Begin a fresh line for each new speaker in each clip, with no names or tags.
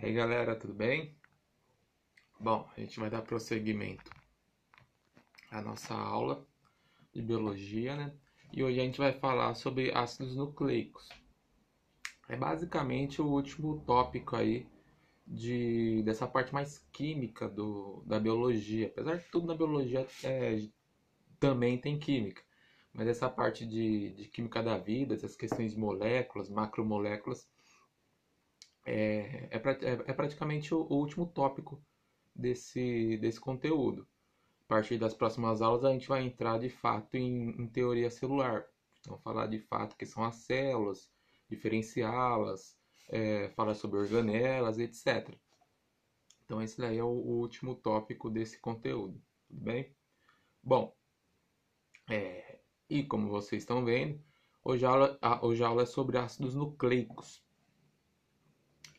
E aí galera, tudo bem? Bom, a gente vai dar prosseguimento à nossa aula de biologia, né? E hoje a gente vai falar sobre ácidos nucleicos. É basicamente o último tópico aí de, dessa parte mais química do, da biologia. Apesar de tudo na biologia é, também tem química. Mas essa parte de, de química da vida, essas questões de moléculas, macromoléculas, é, é, é, é praticamente o, o, último tópico desse, desse conteúdo. A partir das próximas aulas a gente vai entrar de fato em, em teoria celular. Então falar de fato que são as células, diferenciá-las, é, falar sobre organelas, etc. Então esse daí é o, o último tópico desse conteúdo, tudo bem? Bom, é, e como vocês estão vendo, hoje a aula, a, hoje a aula é sobre ácidos nucleicos.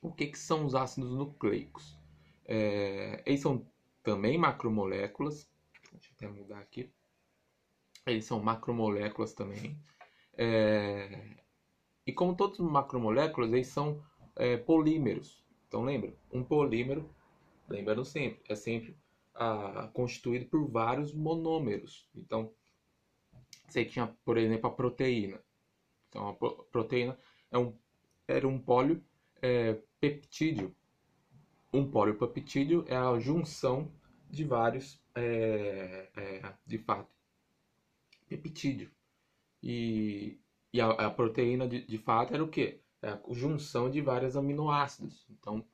O que, que são os ácidos nucleicos? É, eles são também macromoléculas. Deixa eu até mudar aqui. Eles são macromoléculas também. É, e como todos os macromoléculas, eles são é, polímeros. Então lembra? Um polímero, lembrando sempre, é sempre ah, constituído por vários monômeros. Então, você tinha, por exemplo, a proteína. Então, a proteína é um, era um polio é, peptídeo. Um polipeptídeo é a junção de vários, é, é, de fato, peptídeo. E, e a, a proteína, de, de, fato, era o quê? É a junção de vários aminoácidos. Então,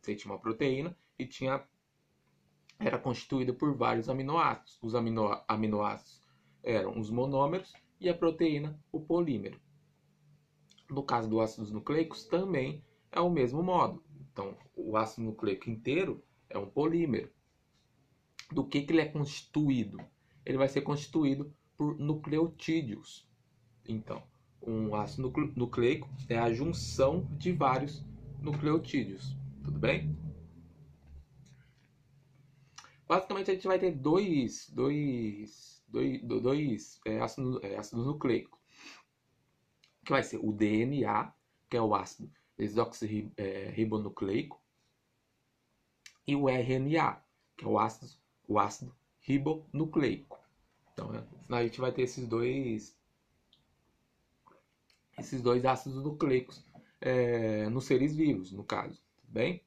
você tinha uma proteína e tinha era constituída por vários aminoácidos. Os amino, aminoácidos eram os monômeros e a proteína, o polímero. No caso dos ácidos nucleicos, também é o mesmo modo. Então, o ácido nucleico inteiro é um polímero. Do que, que ele é constituído? Ele vai ser constituído por nucleotídeos. Então, um ácido nucleico é a junção de vários nucleotídeos. Tudo bem? Basicamente, a gente vai ter dois, dois, dois, dois é, ácidos, é, ácidos nucleicos. Que vai ser o DNA, que é o ácido desoxirribonucleico, e o RNA, que é o ácido, o ácido ribonucleico. Então, né, a gente vai ter esses dois esses dois ácidos nucleicos é, nos seres vivos, no caso, tudo bem?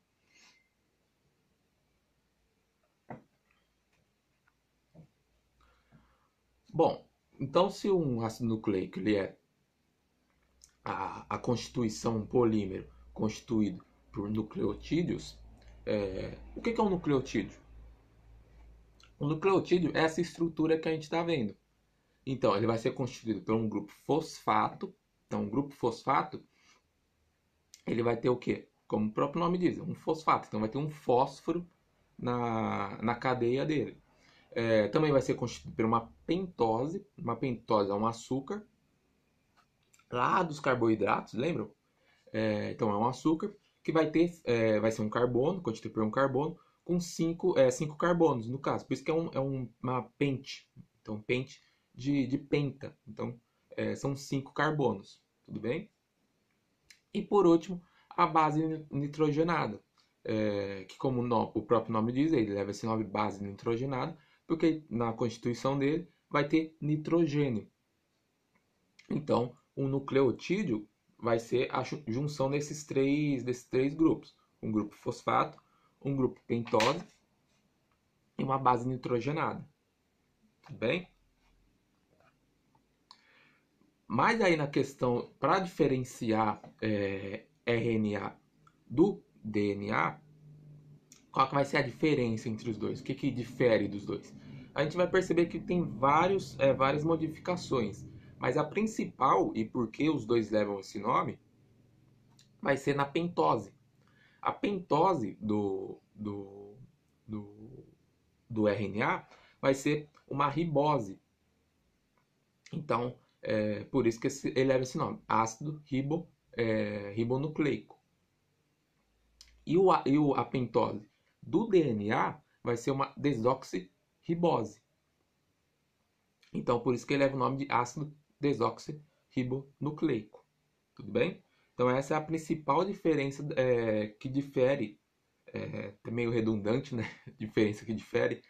Bom, então se um ácido nucleico ele é a, a constituição polímero constituído por nucleotídeos, é, o que, é um nucleotídeo? O nucleotídeo é essa estrutura que a gente está vendo. Então, ele vai ser constituído por um grupo fosfato. Então, um grupo fosfato, ele vai ter o quê? Como o próprio nome diz, um fosfato. Então, vai ter um fósforo na, na cadeia dele. É, também vai ser constituído por uma pentose. Uma pentose é um açúcar lá dos carboidratos, lembram? É, então é um açúcar que vai ter, é, vai ser um carbono, constituído por um carbono, com cinco, é, cinco carbonos, no caso. Por isso que é, um, é um, uma pente. Então, pente de, de penta. Então, é, são cinco carbonos. Tudo bem? E por último, a base nitrogenada. É, que como no, o próprio nome diz, ele leva esse nome base nitrogenada, porque na constituição dele vai ter nitrogênio. Então, um nucleotídeo vai ser a junção desses três, desses três grupos. Um grupo fosfato, um grupo pentose e uma base nitrogenada. Tudo bem? Mas aí na questão, para diferenciar é, RNA do DNA, qual que vai ser a diferença entre os dois? O que, que difere dos dois? A gente vai perceber que tem vários, é, várias modificações. Mas a principal, e por que os dois levam esse nome, vai ser na pentose. A pentose do, do, do, do RNA vai ser uma ribose. Então, é por isso que ele leva esse nome, ácido ribo, é, ribonucleico. E, o, e o, a pentose do DNA vai ser uma desoxirribose. Então, por isso que ele leva o nome de ácido desoxirribonucleico. Tudo bem? Então essa é a principal diferença é, que difere, é, é meio redundante, né? diferença que difere,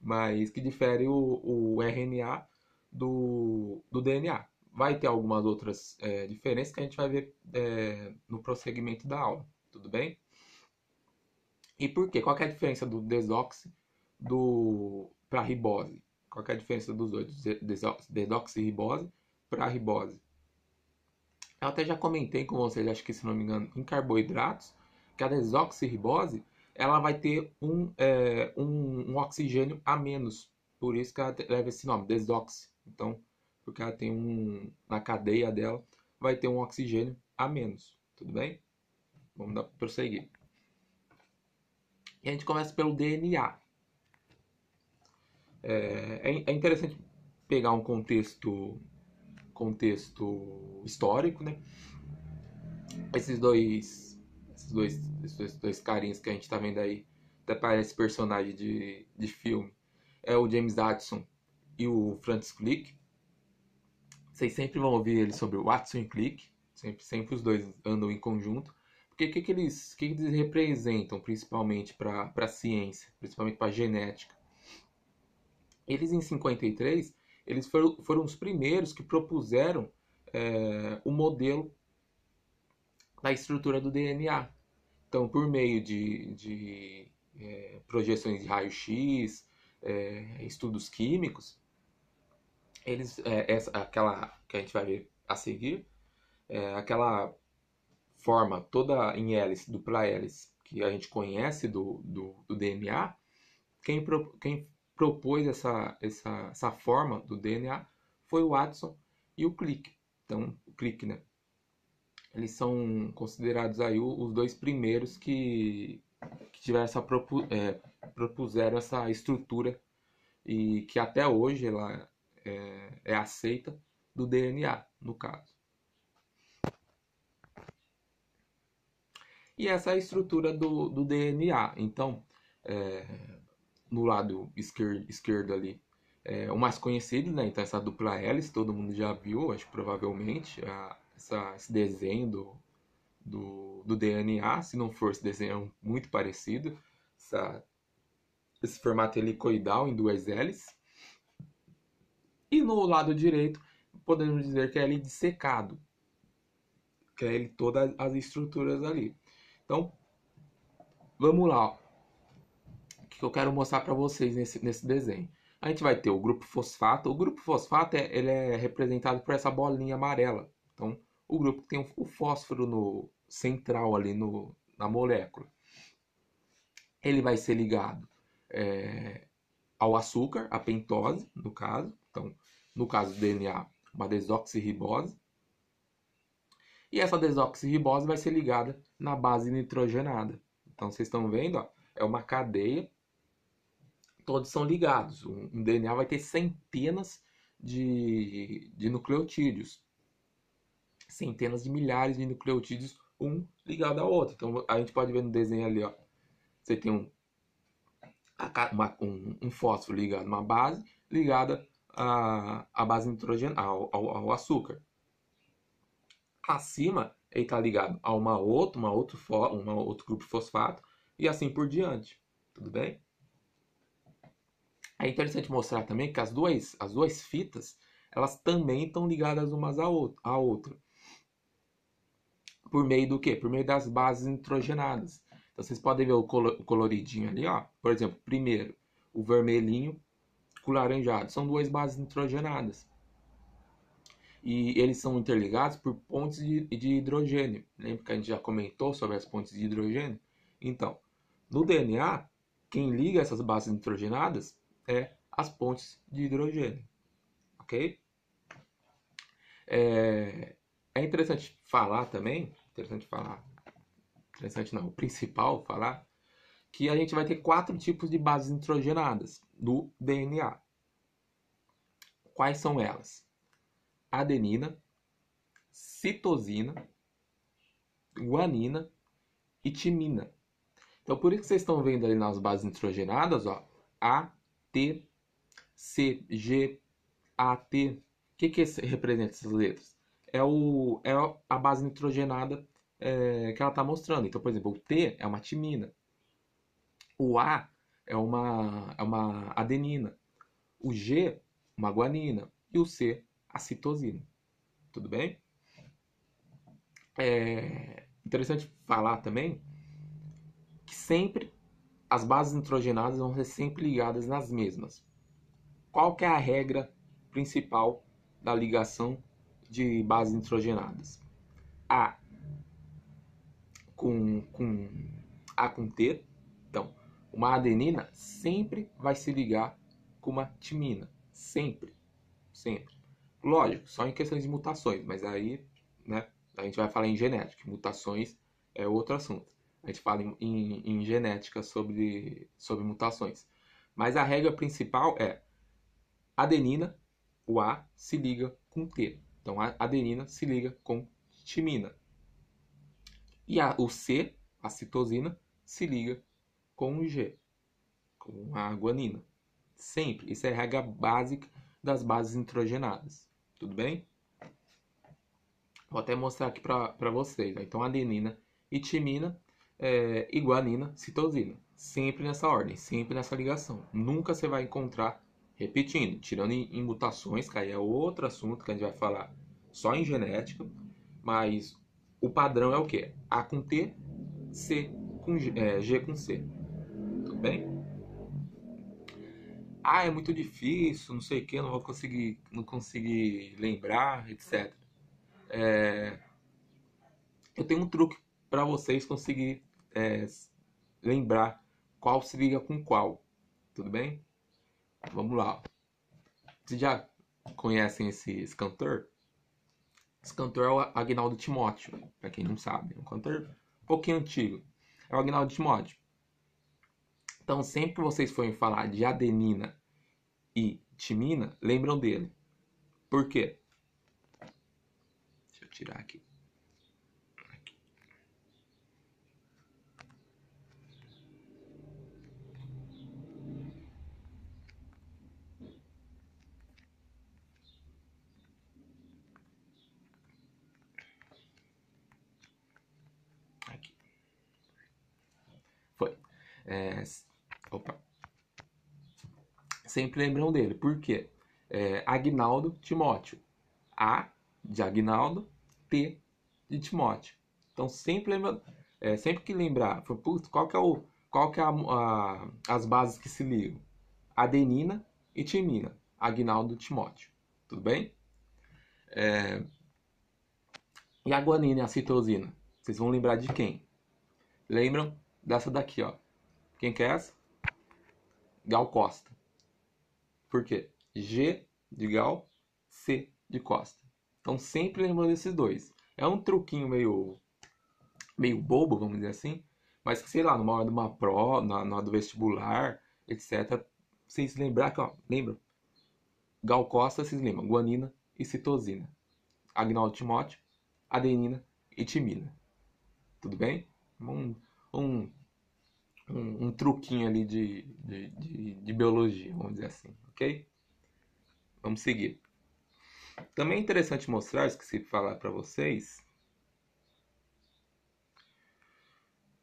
mas que difere o, o RNA do, do DNA. Vai ter algumas outras é, diferenças que a gente vai ver no prosseguimento da aula, tudo bem? E por quê? Qual é a diferença do desoxi do para ribose? Qual é a diferença dos dois, desoxirribose para ribose? Eu até já comentei com vocês, acho que se não me engano, em carboidratos, que a desoxirribose ela vai ter um, é, um, um, oxigênio a menos. Por isso que ela leva esse nome, desoxi. Então, porque ela tem um. Na cadeia dela, vai ter um oxigênio a menos. Tudo bem? Vamos dar, prosseguir. E a gente começa pelo DNA. É, é, é interessante pegar um contexto contexto histórico, né? Esses dois, esses dois, esses dois, carinhos que a gente tá vendo aí, até parece personagem de, de filme, é o James Addison e o Francis Crick. Vocês sempre vão ouvir ele sobre o Watson e Crick, sempre, sempre os dois andam em conjunto. Porque o que, que, eles, que, que eles representam principalmente para a ciência, principalmente para a genética? Eles em 53 eles foram, foram os primeiros que propuseram é, o modelo da estrutura do DNA. Então, por meio de, de é, projeções de raio-x, é, estudos químicos, eles, é, essa, aquela que a gente vai ver a seguir, é, aquela forma toda em hélice, dupla hélice, que a gente conhece do, do, do DNA, quem, quem propôs essa, essa, essa forma do DNA foi o Watson e o Crick. Então, o Crick, né? Eles são considerados aí os dois primeiros que, que tiveram essa é, propuseram essa estrutura e que até hoje ela é, é aceita do DNA, no caso. E essa é a estrutura do, do DNA. Então, é, no lado esquerdo, esquerdo ali, é, o mais conhecido, né? Então essa dupla hélice, todo mundo já viu, acho provavelmente, a, essa, esse desenho do, do, do, DNA, se não for esse desenho é muito parecido, essa, esse formato helicoidal em duas hélices. E no lado direito, podemos dizer que é ele dissecado, que é ele todas as estruturas ali. Então, vamos lá que eu quero mostrar para vocês nesse, nesse desenho. A gente vai ter o grupo fosfato. O grupo fosfato é, ele é representado por essa bolinha amarela. Então, o grupo tem o fósforo no central ali no, na molécula. Ele vai ser ligado é, ao açúcar, a pentose, no caso. Então, no caso do DNA, uma desoxirribose. E essa desoxirribose vai ser ligada na base nitrogenada. Então, vocês estão vendo, ó, é uma cadeia todos são ligados. Um DNA vai ter centenas de, de nucleotídeos. Centenas de milhares de nucleotídeos, um ligado ao outro. Então a gente pode ver no desenho ali, ó. Você tem um, uma, um, um fósforo ligado a uma base ligada à, à base nitrogenada, ao, ao, ao açúcar. Acima ele está ligado a uma outra, uma outro, uma outro grupo fosfato e assim por diante. Tudo bem? É interessante mostrar também que as duas, as duas fitas, elas também estão ligadas umas à outra. Por meio do quê? Por meio das bases nitrogenadas. Então vocês podem ver o coloridinho ali, ó. Por exemplo, primeiro, o vermelhinho com o laranjado. São duas bases nitrogenadas. E eles são interligados por pontes de, de hidrogênio. Lembra que a gente já comentou sobre as pontes de hidrogênio? Então, no DNA, quem liga essas bases nitrogenadas é as pontes de hidrogênio. Ok? É, é interessante falar também, interessante falar, interessante não, o principal falar, que a gente vai ter quatro tipos de bases nitrogenadas do DNA. Quais são elas? Adenina, citosina, guanina e timina. Então, por isso que vocês estão vendo ali nas bases nitrogenadas, ó, A, T, C, G, A, T. O que, que representa essas letras? É, o, é a base nitrogenada é, que ela está mostrando. Então, por exemplo, o T é uma timina, o A é uma, é uma adenina, o G, uma guanina, e o C, a citosina. Tudo bem? É interessante falar também que sempre as bases nitrogenadas vão ser sempre ligadas nas mesmas. Qual que é a regra principal da ligação de bases nitrogenadas? A com, com A com T. Então, uma adenina sempre vai se ligar com uma timina. Sempre. Sempre. Lógico, só em questões de mutações, mas aí, né, a gente vai falar em genética. Mutações é outro assunto. A gente fala em, em, em genética sobre, sobre mutações. Mas a regra principal é adenina, o A se liga com T. Então a adenina se liga com timina. E a, o C, a citosina, se liga com o G, com a guanina. Sempre. Isso é a regra básica das bases nitrogenadas. Tudo bem? Vou até mostrar aqui para vocês. Então, adenina e timina é, e guanina, citosina. Sempre nessa ordem, sempre nessa ligação. Nunca você vai encontrar repetindo, tirando em, em mutações, que aí é outro assunto que a gente vai falar só em genética. Mas o padrão é o que? A com T, C com G, é, G com C. Tudo bem? Ah, é muito difícil, não sei o que, não vou conseguir, não conseguir lembrar, etc. É, eu tenho um truque para vocês conseguir é, lembrar qual se liga com qual. Tudo bem? Vamos lá. Vocês já conhecem esse, esse cantor? Esse cantor é o Agnaldo Timóteo, para quem não sabe. É um cantor um pouquinho antigo. É o Agnaldo Timóteo. Então, sempre que vocês forem falar de adenina e timina, lembram dele. Por quê? Deixa eu tirar aqui. É, opa. Sempre lembram dele. Por quê? É, Agnaldo Timóteo. A de Agnaldo, T de Timóteo. Então sempre lembra, é, sempre que lembrar, putz, qual que é o, qual que é a, a, as bases que se ligam? Adenina e timina. Agnaldo Timóteo. Tudo bem? É, e a guanina e a citosina? Vocês vão lembrar de quem? Lembram dessa daqui, ó. Quem que é essa? Gal Costa. Por quê? G de Gal, C de Costa. Então sempre lembrando desses dois. É um truquinho meio meio bobo, vamos dizer assim, mas sei lá, numa hora de uma prova, na, na hora do vestibular, etc. Vocês lembrar que, ó, lembra? Gal Costa, vocês lembram? Guanina e citosina. Agnaldo Timóteo, adenina e timina. Tudo bem? Um, um um, um truquinho ali de, de, de, de, biologia, vamos dizer assim, ok? Vamos seguir. Também é interessante mostrar, esqueci de falar para vocês,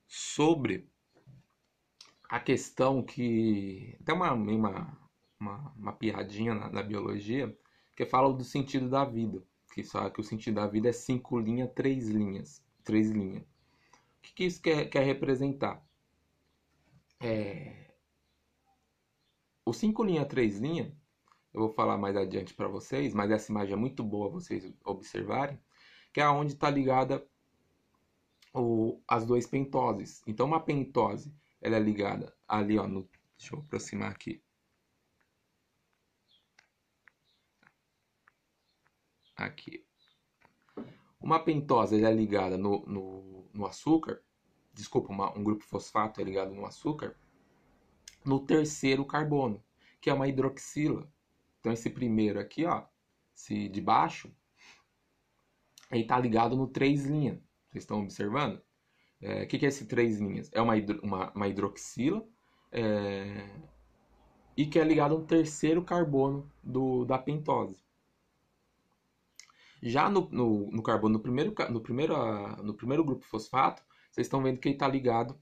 sobre a questão que. Tem uma, uma, uma, uma piadinha na, na, biologia que fala do sentido da vida. Que fala que o sentido da vida é cinco linhas, três linhas. Três linhas. O que, que isso quer, quer representar? É... O 5 linha 3 linha, eu vou falar mais adiante para vocês, mas essa imagem é muito boa vocês observarem, que é onde está ligada o, as duas pentoses. Então uma pentose, ela é ligada ali, ó, no, deixa eu aproximar aqui. Aqui. Uma pentose é ligada no, no, no açúcar desculpa, uma, um grupo fosfato é ligado no açúcar, no terceiro carbono, que é uma hidroxila. Então esse primeiro aqui, ó, esse de baixo, ele está ligado no três linha. Vocês estão observando? O é, que, que é esse três linhas? É uma, hidro, uma, uma hidroxila é, e que é ligado no terceiro carbono do, da pentose. Já no, no, no carbono, no primeiro, no, primeiro, no primeiro grupo fosfato, vocês estão vendo que ele está ligado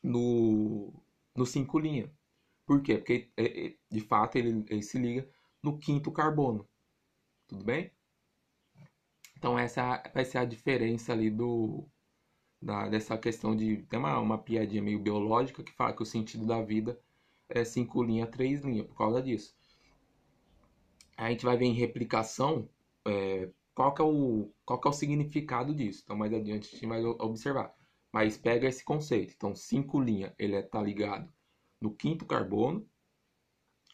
no, no 5' linha. Por quê? Porque, é, é, de fato, ele, ele se liga no quinto carbono. Tudo bem? Então, essa vai ser a diferença ali do, da, dessa questão de. Tem uma, uma piadinha meio biológica que fala que o sentido da vida é 5 linha, 3 linha, por causa disso. A gente vai ver em replicação é, qual, que é o, qual que é o significado disso. Então, mais adiante a gente vai observar. Mas pega esse conceito. Então, 5 linha, ele está é, ligado no quinto carbono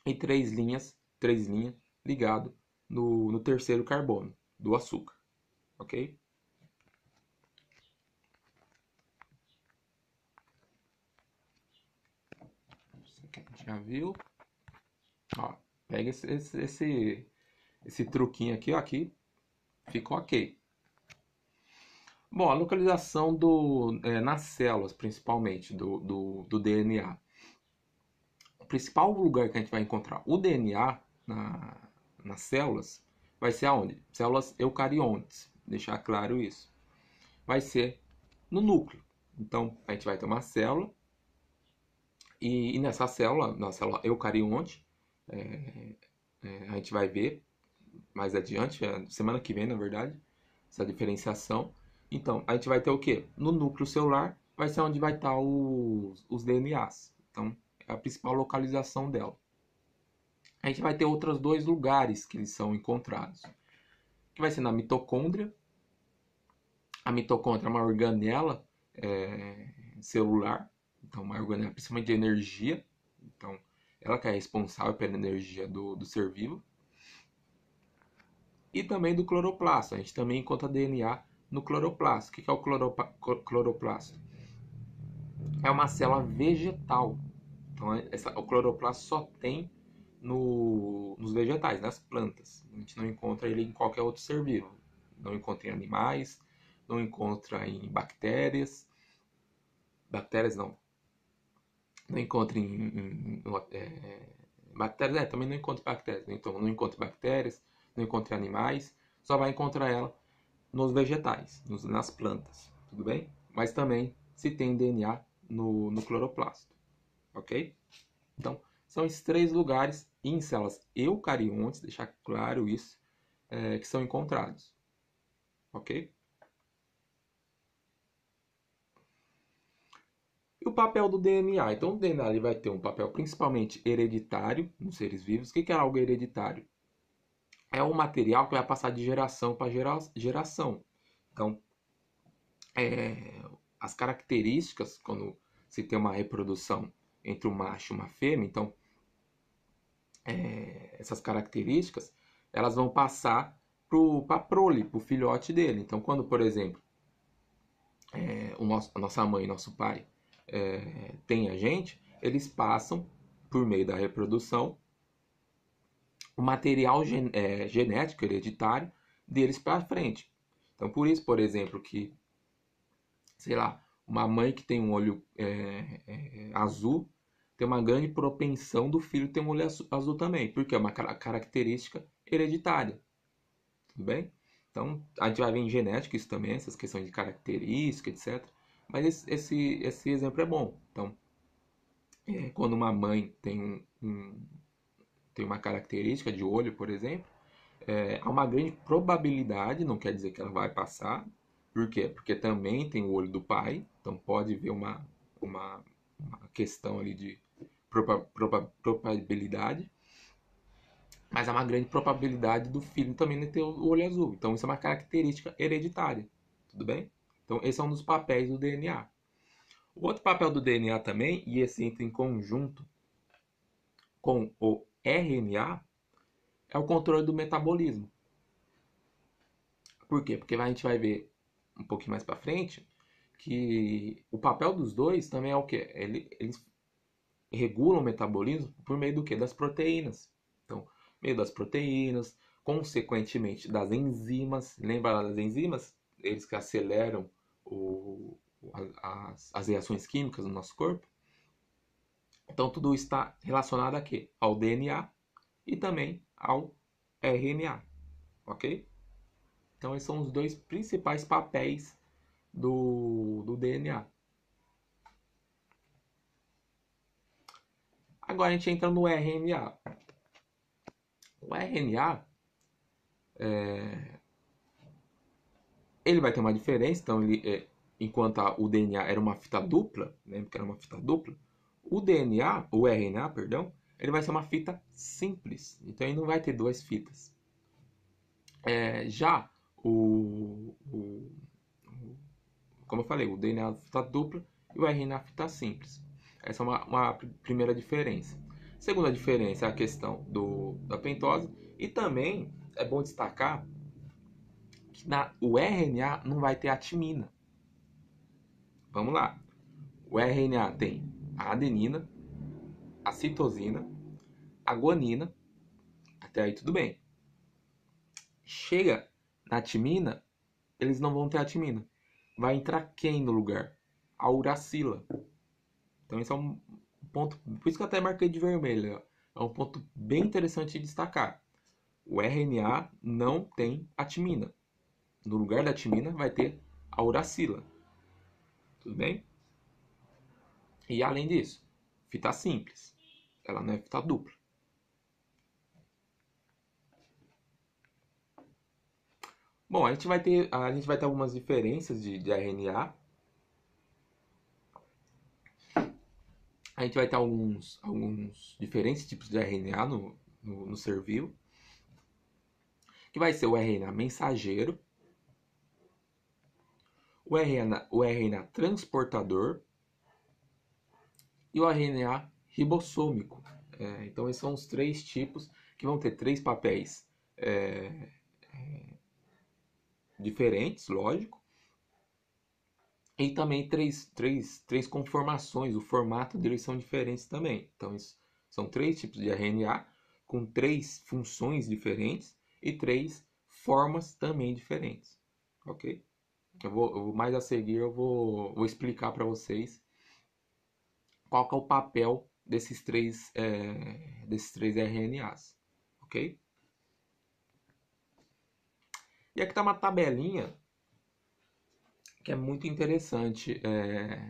e três linhas, três linhas ligado no, no terceiro carbono do açúcar, ok? Já viu. Ó, pega esse, esse, esse, esse truquinho aqui, ó, aqui ficou ok. Bom, a localização do, é, nas células, principalmente, do, do, do DNA principal lugar que a gente vai encontrar o DNA na, nas células vai ser aonde? Células eucariontes, deixar claro isso. Vai ser no núcleo. Então, a gente vai ter uma célula e, e nessa célula, na célula eucarionte, é, é, a gente vai ver mais adiante, é, semana que vem, na verdade, essa diferenciação. Então, a gente vai ter o que? No núcleo celular vai ser onde vai estar os, os DNAs. Então, é a principal localização dela. A gente vai ter outros dois lugares que eles são encontrados, que vai ser na mitocôndria. A mitocôndria é uma organela é, celular, então uma organela principalmente de energia, então ela que é responsável pela energia do, do ser vivo. E também do cloroplasto, a gente também encontra DNA no cloroplasto. O que é o cloroplasto? É uma célula vegetal, então, essa, o cloroplasto só tem no, nos vegetais, nas plantas. A gente não encontra ele em qualquer outro ser vivo. Não encontra em animais, não encontra em bactérias. Bactérias não. Não encontra em. em, em é, bactérias, é, também não encontra bactérias. Então, não encontra bactérias, não encontra animais. Só vai encontrar ela nos vegetais, nos, nas plantas. Tudo bem? Mas também se tem DNA no, no cloroplasto ok? Então, são esses três lugares em células eucariontes, deixar claro isso, é, que são encontrados, ok? E o papel do DNA? Então, o DNA ele vai ter um papel principalmente hereditário nos seres vivos. O que é algo hereditário? É um material que vai passar de geração para gera geração. Então, é, as características, quando se tem uma reprodução entre um macho e uma fêmea, então é, essas características elas vão passar para a prole, para o filhote dele. Então, quando, por exemplo, é, o nosso, a nossa mãe e nosso pai é, tem a gente, eles passam, por meio da reprodução, o material gen, é, genético hereditário deles para frente. Então, por isso, por exemplo, que, sei lá, uma mãe que tem um olho é, é, azul tem uma grande propensão do filho ter um olho azul também, porque é uma característica hereditária. Tudo bem? Então, a gente vai ver em genética isso também, essas questões de característica, etc. Mas esse, esse, esse exemplo é bom. Então, é, quando uma mãe tem, um, tem uma característica de olho, por exemplo, é, há uma grande probabilidade, não quer dizer que ela vai passar, por quê? Porque também tem o olho do pai, então pode ver uma, uma, uma questão ali de probabilidade, mas há uma grande probabilidade do filho também ter o olho azul. Então isso é uma característica hereditária, tudo bem? Então esse é um dos papéis do DNA. O outro papel do DNA também, e esse entra em conjunto com o RNA, é o controle do metabolismo. Por quê? Porque a gente vai ver um pouquinho mais para frente que o papel dos dois também é o que? Eles regulam o metabolismo por meio do que? Das proteínas. Então, meio das proteínas, consequentemente das enzimas. Lembra das enzimas? Eles que aceleram o, as, as reações químicas no nosso corpo. Então, tudo está relacionado a quê? Ao DNA e também ao RNA. Ok? Então, esses são os dois principais papéis do, do DNA. Agora a gente entra no RNA. O RNA é... ele vai ter uma diferença, então ele, é... enquanto o DNA era uma fita dupla, lembra que era uma fita dupla, o DNA, o RNA, perdão, ele vai ser uma fita simples, então ele não vai ter duas fitas. É... já o, o, o, como eu falei, o DNA é fita dupla e o RNA é fita simples. Essa é uma, uma primeira diferença. Segunda diferença é a questão do, da pentose. E também é bom destacar que na, o RNA não vai ter a timina. Vamos lá. O RNA tem a adenina, a citosina, a guanina. Até aí tudo bem. Chega na timina, eles não vão ter a timina. Vai entrar quem no lugar? A uracila. Então esse é um ponto, por isso que eu até marquei de vermelho, é um ponto bem interessante de destacar. O RNA não tem a timina. No lugar da timina vai ter a uracila. Tudo bem? E além disso, fita simples. Ela não é fita dupla. Bom, a gente vai ter, a gente vai ter algumas diferenças de, de RNA A gente vai ter alguns, alguns diferentes tipos de RNA no, no, no ser vivo. Que vai ser o RNA mensageiro, o RNA, o RNA transportador e o RNA ribossômico. É, então, esses são os três tipos que vão ter três papéis é, é, diferentes, lógico, e também três, três, três conformações, o formato deles são diferentes também. Então, isso, são três tipos de RNA com três funções diferentes e três formas também diferentes. Ok? Eu vou, eu, mais a seguir eu vou, vou explicar para vocês qual é o papel desses três, é, desses três RNAs. Ok? E aqui está uma tabelinha que é muito interessante é,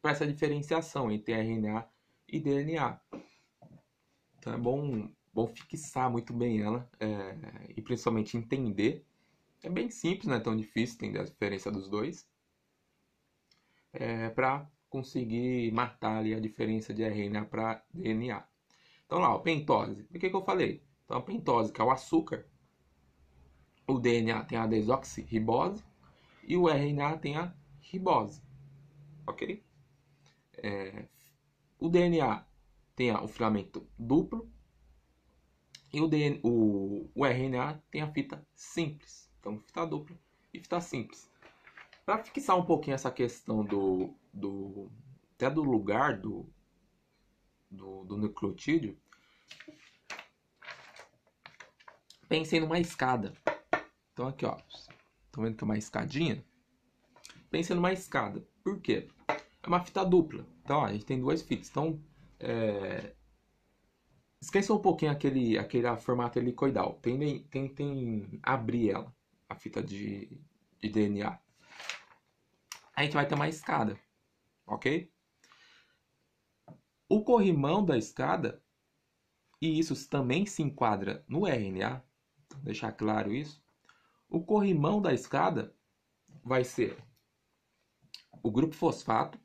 para essa diferenciação entre RNA e DNA. Então é bom, bom fixar muito bem ela é, e principalmente entender. É bem simples, não é tão difícil entender a diferença dos dois. É, para conseguir matar ali a diferença de RNA para DNA. Então lá, ó, pentose. O que, que eu falei? Então a pentose, que é o açúcar, o DNA tem a desoxirribose, e o RNA tem a ribose, ok? É, o DNA tem o filamento duplo e o, DNA, o, o RNA tem a fita simples. Então, fita dupla e fita simples. Para fixar um pouquinho essa questão do, do até do lugar do, do, do nucleotídeo, pensem numa escada. Então aqui, ó, Estão vendo que é uma escadinha? Pensa numa escada. Por quê? É uma fita dupla. Então, ó, a gente tem duas fitas. Então, é... esqueça um pouquinho aquele, aquele formato helicoidal. Tentem, tentem abrir ela, a fita de, de DNA. A gente vai ter uma escada, ok? O corrimão da escada, e isso também se enquadra no RNA, então deixar claro isso, o corrimão da escada vai ser o grupo fosfato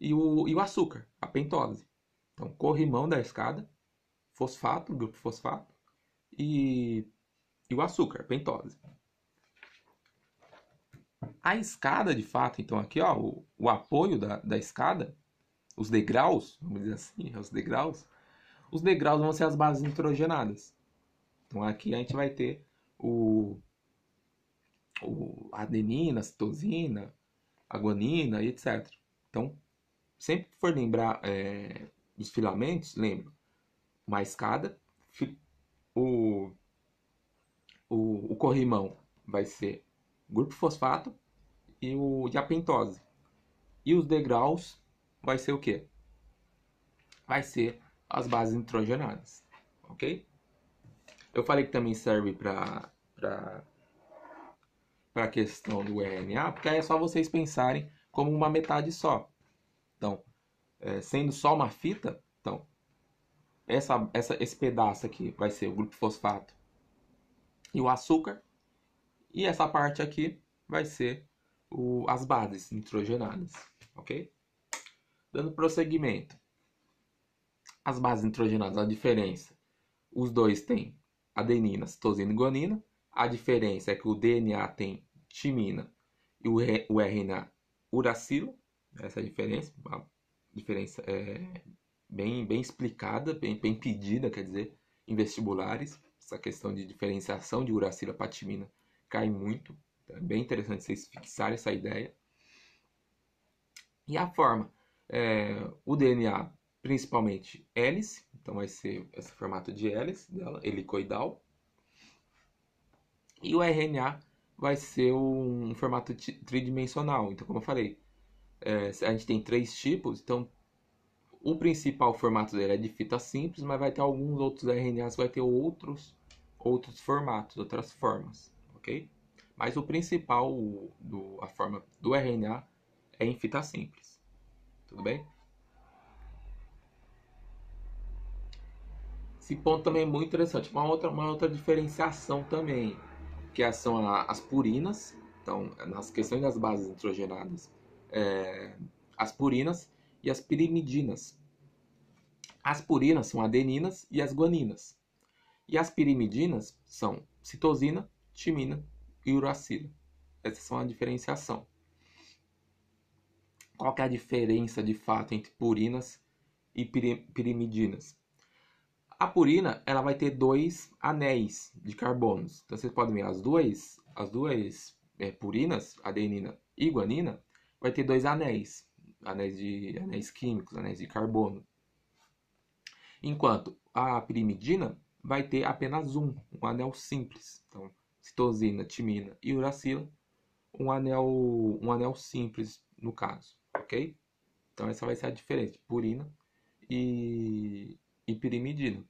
e o, e o açúcar, a pentose. Então, corrimão da escada, fosfato, grupo fosfato e, e o açúcar, pentose. A escada, de fato, então aqui, ó, o, o apoio da, da escada, os degraus, vamos dizer assim, os degraus, os degraus vão ser as bases nitrogenadas. Então aqui a gente vai ter o, o adenina, citosina, a guanina e etc. Então, sempre que for lembrar é, dos filamentos, lembra uma escada, o, o, o corrimão vai ser grupo fosfato e o e a pentose. E os degraus vai ser o que? Vai ser as bases nitrogenadas, ok? Eu falei que também serve para para a questão do RNA, porque aí é só vocês pensarem como uma metade só. Então, é, sendo só uma fita, então, essa, essa, esse pedaço aqui vai ser o grupo fosfato e o açúcar, e essa parte aqui vai ser o, as bases nitrogenadas, ok? Dando prosseguimento. As bases nitrogenadas, a diferença. Os dois têm adenina, citosina e guanina. A diferença é que o DNA tem timina e o, o RNA uracilo. Essa é a diferença. A diferença é bem, bem explicada, bem, bem pedida, quer dizer, em vestibulares. Essa questão de diferenciação de uracila para timina cai muito. É bem interessante vocês fixarem essa ideia. E a forma, é, o DNA principalmente hélice, então vai ser esse formato de hélice dela, helicoidal. E o RNA vai ser um formato tridimensional. Então, como eu falei, é, a gente tem três tipos, então o principal formato dele é de fita simples, mas vai ter alguns outros RNAs, vai ter outros outros formatos, outras formas, ok? Mas o principal, do, a forma do RNA é em fita simples. Tudo bem? Esse ponto também é muito interessante. Uma outra, uma outra diferenciação também, que são as purinas. Então, nas questões das bases nitrogenadas, é, as purinas e as pirimidinas. As purinas são adeninas e as guaninas. E as pirimidinas são citosina, timina e uracila. Essas são a diferenciação. Qual é a diferença de fato entre purinas e pirimidinas? A purina ela vai ter dois anéis de carbonos. Então vocês podem ver as duas, as duas é, purinas, adenina e guanina, vai ter dois anéis, anéis de anéis químicos, anéis de carbono. Enquanto a pirimidina vai ter apenas um, um anel simples. Então, citosina, timina e uracila, um anel, um anel simples no caso, ok? Então essa vai ser a diferença purina e, e pirimidina.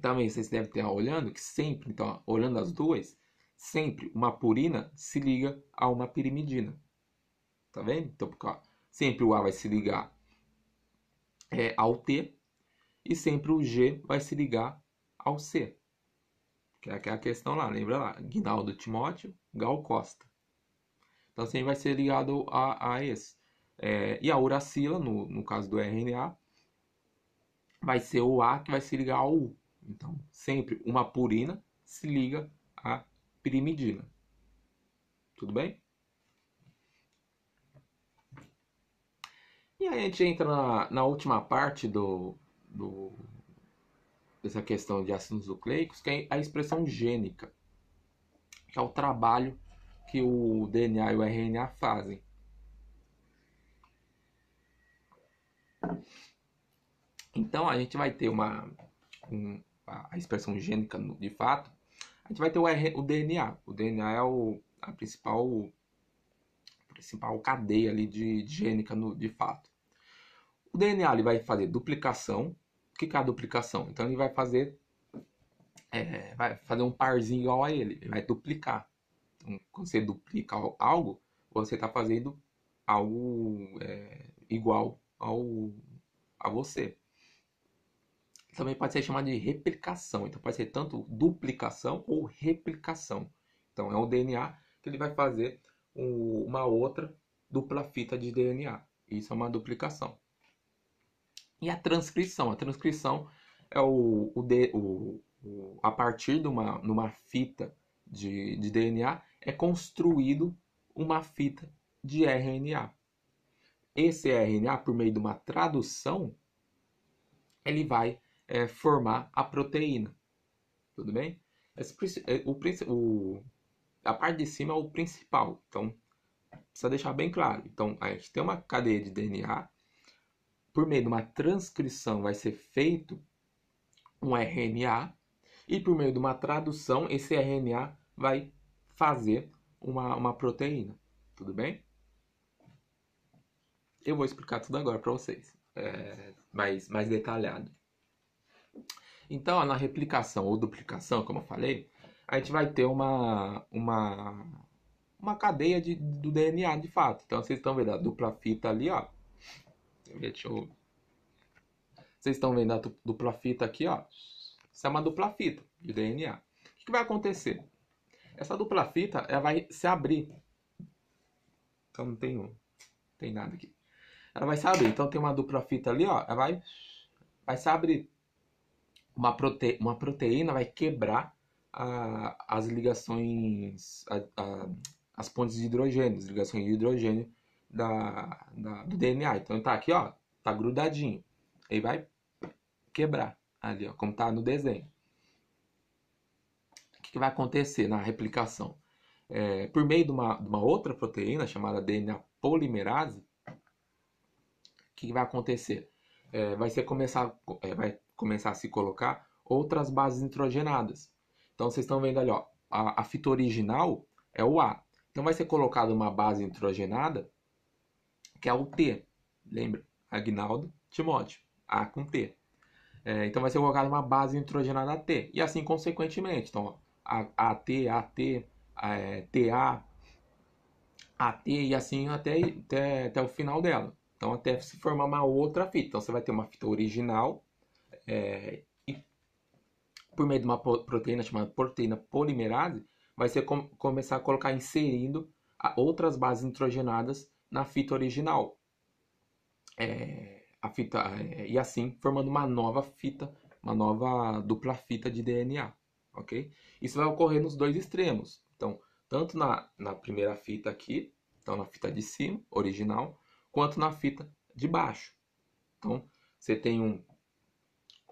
Também vocês devem estar olhando que sempre, então, olhando as duas, sempre uma purina se liga a uma pirimidina. Tá vendo? Então, porque, ó, sempre o A vai se ligar é, ao T e sempre o G vai se ligar ao C. Que é aquela questão lá, lembra lá? Guinaldo Timóteo, Gal Costa. Então sempre vai ser ligado a, a esse. É, e a uracila, no, no caso do RNA, vai ser o A que vai se ligar ao U. Então, sempre uma purina se liga à pirimidina. Tudo bem? E aí a gente entra na, na última parte do, do, dessa questão de ácidos nucleicos, que é a expressão gênica, que é o trabalho que o DNA e o RNA fazem. Então a gente vai ter uma, um, a expressão gênica de fato, a gente vai ter o, R, o DNA. O DNA é o, a principal, principal cadeia ali de, de gênica no, de fato. O DNA ele vai fazer duplicação. O que é a duplicação? Então ele vai fazer é, vai fazer um parzinho igual a ele. Ele vai duplicar. Então, quando você duplica algo, você está fazendo algo é, igual ao, a você também pode ser chamado de replicação. Então pode ser tanto duplicação ou replicação. Então é o DNA que ele vai fazer uma outra dupla fita de DNA. Isso é uma duplicação. E a transcrição. A transcrição é o, o, o, o a partir de uma, numa fita de, de DNA é construído uma fita de RNA. Esse RNA, por meio de uma tradução, ele vai é, formar a proteína. Tudo bem? Esse, é, o, o, a parte de cima é o principal. Então, precisa deixar bem claro. Então, a gente tem uma cadeia de DNA. Por meio de uma transcrição vai ser feito um RNA. E por meio de uma tradução, esse RNA vai fazer uma, uma proteína. Tudo bem? Eu vou explicar tudo agora para vocês. É, mais, mais detalhado. Então, na replicação ou duplicação, como eu falei, a gente vai ter uma, uma, uma cadeia de, do DNA de fato. Então vocês estão vendo a dupla fita ali, ó. Deixa eu... Vocês estão vendo a dupla fita aqui, ó. Isso é uma dupla fita de DNA. O que vai acontecer? Essa dupla fita ela vai se abrir. Então não tem, não tem nada aqui. Ela vai se abrir. Então tem uma dupla fita ali, ó. Ela vai, vai se abrir. Uma, prote, uma proteína vai quebrar a, as ligações, a, a, as pontes de hidrogênio, as ligações de hidrogênio da, da, do DNA. Então tá aqui, ó, tá grudadinho. Aí vai quebrar ali, ó, como tá no desenho. O que, que vai acontecer na replicação? É, por meio de uma, de uma outra proteína chamada DNA polimerase, o que, que vai acontecer? É, vai, ser começar, é, vai começar a se colocar outras bases nitrogenadas. Então vocês estão vendo ali, ó, a, a fita original é o A. Então vai ser colocada uma base nitrogenada que é o T. Lembra? Agnaldo Timóteo. A com T. É, então vai ser colocada uma base nitrogenada T. E assim consequentemente. Então, AT, AT, é, TA, AT e assim até, até, até o final dela. Então até se formar uma outra fita. Então você vai ter uma fita original é, por meio de uma proteína chamada proteína polimerase, vai ser com, começar a colocar inserindo outras bases nitrogenadas na fita original. É, a fita, é, e assim formando uma nova fita, uma nova dupla fita de DNA. ok? Isso vai ocorrer nos dois extremos. Então, tanto na, na primeira fita aqui, então na fita de cima, original, quanto na fita de baixo. Então, você tem um,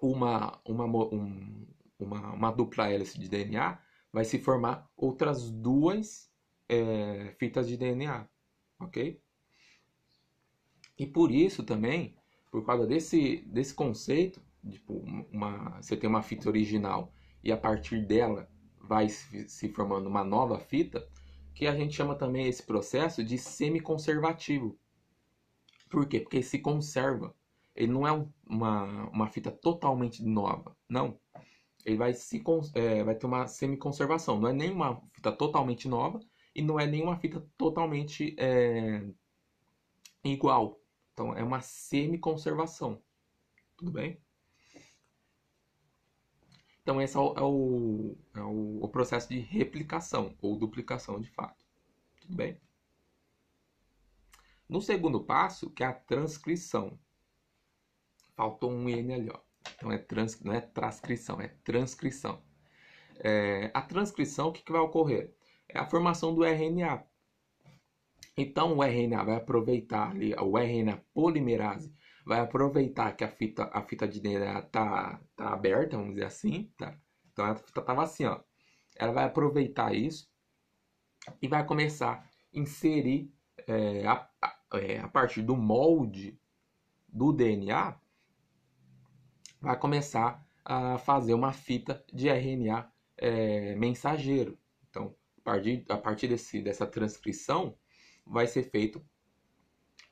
uma, uma, um, uma, uma dupla hélice de DNA, vai se formar outras duas é, fitas de DNA, ok? E por isso também, por causa desse, desse conceito, tipo, uma, você tem uma fita original e a partir dela vai se formando uma nova fita, que a gente chama também esse processo de semiconservativo. Por quê? Porque se conserva. Ele não é uma, uma fita totalmente nova, não ele vai, se, é, vai ter uma semi-conservação. Não é nenhuma fita totalmente nova e não é nenhuma fita totalmente é, igual. Então é uma semi-conservação. Tudo bem? Então esse é o, é o, é o, processo de replicação ou duplicação de fato. Tudo bem? No segundo passo, que é a transcrição. Faltou um N ali, ó. Então é trans, não é transcrição, é transcrição. É, a transcrição, o que, que vai ocorrer? É a formação do RNA. Então o RNA vai aproveitar ali, o RNA polimerase vai aproveitar que a fita, a fita de DNA tá, tá aberta, vamos dizer assim, tá? Então a fita tava assim, ó. Ela vai aproveitar isso e vai começar a inserir é, a, a, é, a partir do molde do DNA vai começar a fazer uma fita de RNA é, mensageiro. Então, a partir, a partir desse, dessa transcrição, vai ser feito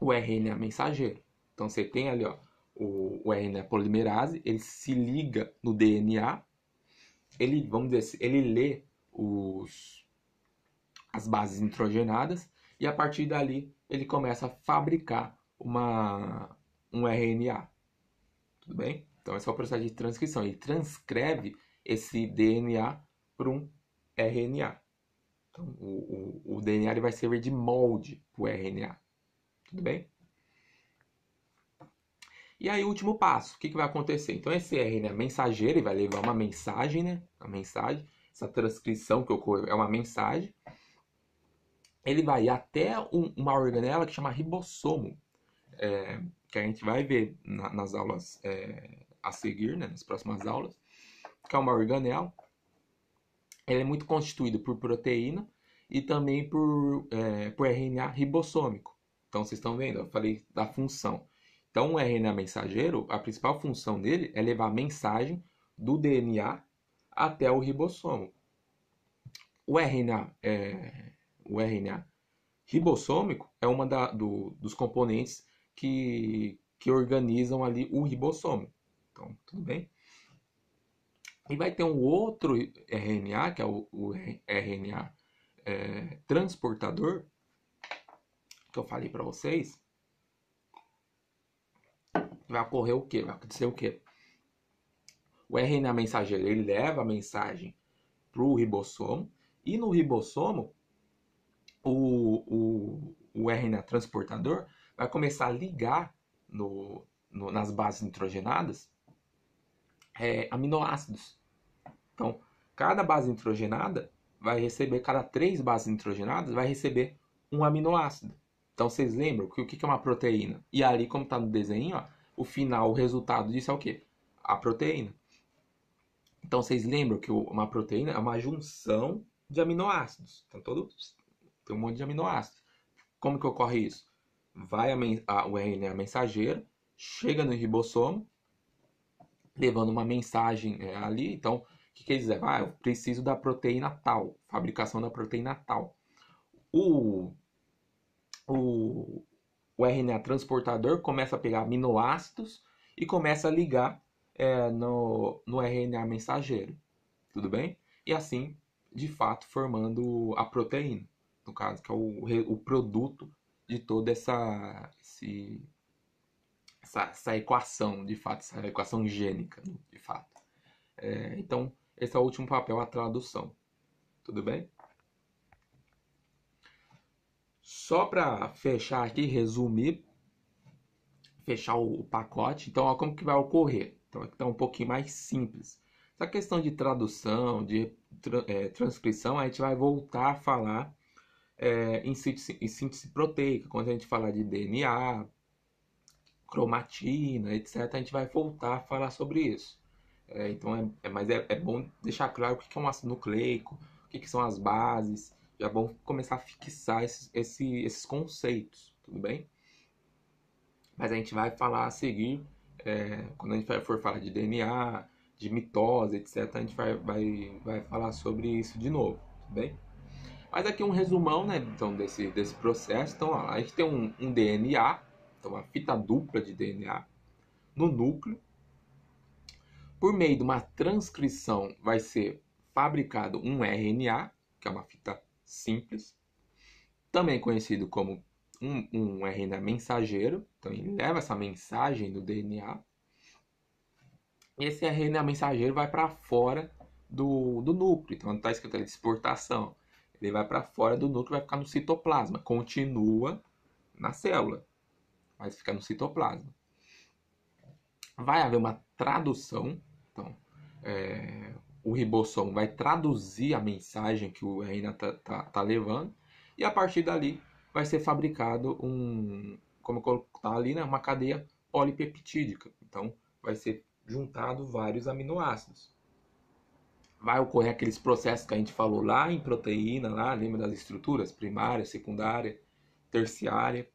o RNA mensageiro. Então, você tem ali ó, o, o RNA polimerase, ele se liga no DNA, ele, vamos dizer assim, ele lê os, as bases nitrogenadas e a partir dali ele começa a fabricar uma, um RNA. Tudo bem? Então, esse é o processo de transcrição. Ele transcreve esse DNA para um RNA. Então, o, o, o DNA ele vai servir de molde para o RNA. Tudo bem? E aí, o último passo, o que, que vai acontecer? Então, esse RNA mensageiro ele vai levar uma mensagem, né? Uma mensagem. Essa transcrição que ocorre é uma mensagem. Ele vai até um, uma organela que chama ribossomo, é, que a gente vai ver na, nas aulas é, a seguir, né, nas próximas aulas, que é uma organela. Ele é muito constituído por proteína e também por, é, por RNA ribossômico. Então, vocês estão vendo, eu falei da função. Então, o RNA mensageiro, a principal função dele é levar a mensagem do DNA até o ribossomo. O RNA, é, o RNA ribossômico é uma da, do, dos componentes que, que organizam ali o ribossomo. Então, tudo bem? E vai ter um outro RNA, que é o, o RNA é, transportador, que eu falei para vocês. Vai ocorrer o quê? Vai acontecer o quê? O RNA mensageiro ele leva a mensagem para o ribossomo e no ribossomo o, o, o RNA transportador vai começar a ligar no, no nas bases nitrogenadas é, aminoácidos. Então, cada base nitrogenada vai receber, cada três bases nitrogenadas vai receber um aminoácido. Então, vocês lembram que o que é uma proteína? E ali, como está no desenho, ó, o final, o resultado disso é o quê? A proteína. Então, vocês lembram que uma proteína é uma junção de aminoácidos. Então, todo, tem um monte de aminoácidos. Como que ocorre isso? Vai a, a, o RNA mensageiro, chega no ribossomo, levando uma mensagem é, ali. Então, o que quer dizer? Ah, eu preciso da proteína tal, fabricação da proteína tal. O, o, o RNA transportador começa a pegar aminoácidos e começa a ligar é, no, no RNA mensageiro. Tudo bem? E assim, de fato, formando a proteína, no caso, que é o, o produto de toda essa, esse, essa, essa equação, de fato, essa equação gênica, de fato. É, então, esse é o último papel, a tradução. Tudo bem? Só para fechar aqui, resumir, fechar o, pacote. Então, ó, como que vai ocorrer? Então, aqui está um pouquinho mais simples. Essa questão de tradução, de é, transcrição, a gente vai voltar a falar é, em, síntese, em síntese proteica. Quando a gente falar de DNA, cromatina, etc., a gente vai voltar a falar sobre isso. É, então, é, é mas é, é, bom deixar claro o que é um ácido nucleico, o que, que são as bases. Já é bom começar a fixar esses, esse, esses conceitos, tudo bem? Mas a gente vai falar a seguir, é, quando a gente for falar de DNA, de mitose, etc., a gente vai, vai, vai falar sobre isso de novo, tudo bem? Mas aqui um resumão, né, então, desse, desse processo. Então, ó, a gente tem um, um DNA, então uma fita dupla de DNA no núcleo. Por meio de uma transcrição vai ser fabricado um RNA, que é uma fita simples, também conhecido como um, um RNA mensageiro. Então ele leva essa mensagem do DNA. Esse RNA mensageiro vai para fora do, do núcleo. Então está escrito ali exportação. Ele vai para fora do núcleo, vai ficar no citoplasma. Continua na célula mas fica no citoplasma. Vai haver uma tradução, então é, o ribossomo vai traduzir a mensagem que o RNA está tá, tá levando e a partir dali vai ser fabricado um, como está ali, né, uma cadeia polipeptídica. Então vai ser juntado vários aminoácidos. Vai ocorrer aqueles processos que a gente falou lá em proteína, lá, lembra das estruturas primária, secundária, terciária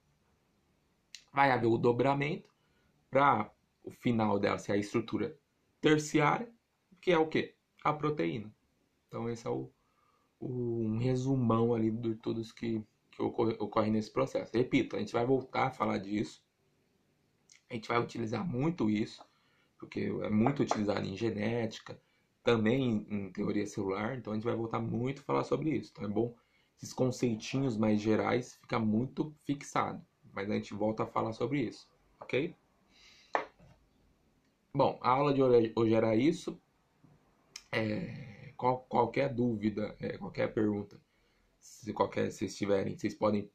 vai haver o dobramento para o final dela ser a estrutura terciária, que é o que? A proteína. Então esse é o, o um resumão ali de todos que, que ocorre, ocorre nesse processo. Repito, a gente vai voltar a falar disso. A gente vai utilizar muito isso, porque é muito utilizado em genética, também em, teoria celular, então a gente vai voltar muito a falar sobre isso. Então é bom esses conceitinhos mais gerais ficar muito fixado mas a gente volta a falar sobre isso, ok? Bom, a aula de hoje era isso. É, qual, qualquer dúvida, é, qualquer pergunta, se qualquer vocês tiverem, vocês podem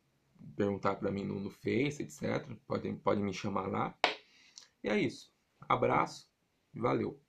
perguntar para mim no, no Face, etc. Podem, podem me chamar lá. E é isso. Abraço valeu.